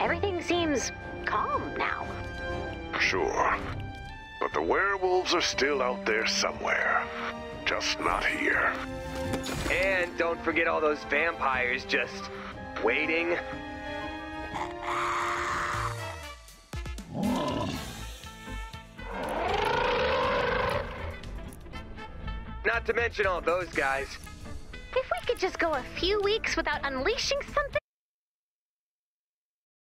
Everything seems calm now. Sure. But the werewolves are still out there somewhere. Just not here. And don't forget all those vampires just waiting. Not to mention all those guys. If we could just go a few weeks without unleashing something